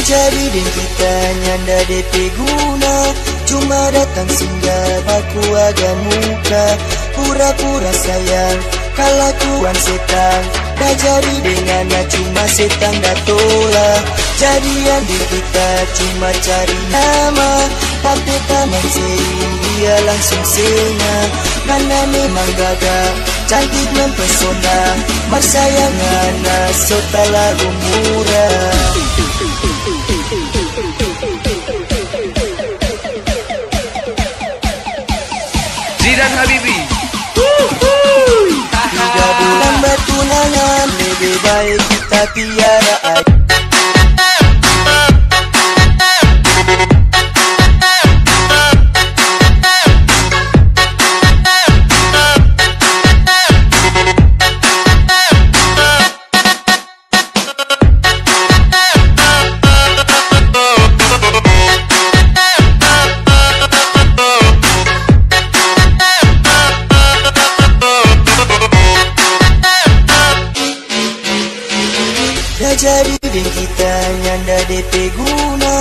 Jadi dan kita nyanda DP guna. Cuma datang singgah baku agak muka. Pura-pura sayang Kalakuan setan. Dah jadi dengannya cuma setan dah tolak. Jadian di kita cuma cari nama. Tapi taman sering dia langsung sena Karena memang gagah Cantik mempesona Marsayangan so tak lagu murah Zidan Habibi. Tiga bulan bertunangan Lebih baik kita tiara Dah jadi dan kita nyanda DP guna.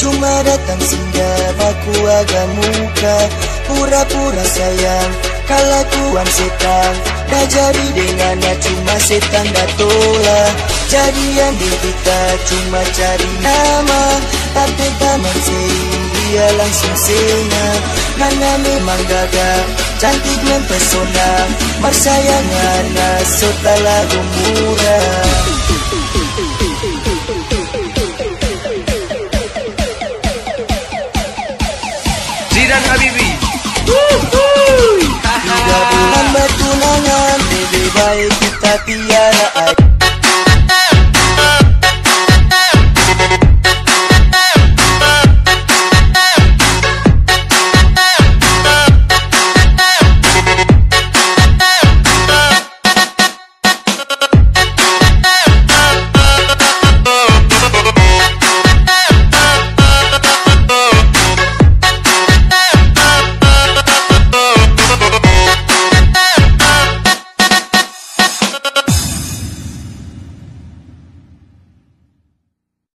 Cuma datang singgah baku agak muka. Pura-pura sayang Kalakuan setan. Dah jadi dengannya cuma setan dah tolak. Jadian di kita cuma cari nama. Tapi taman sering dia langsung sena. Karena memang gagah Cantik mempesona Marsayangan so tak lagu Habibi. Tiga bulan bertunangan Lebih baik kita tiara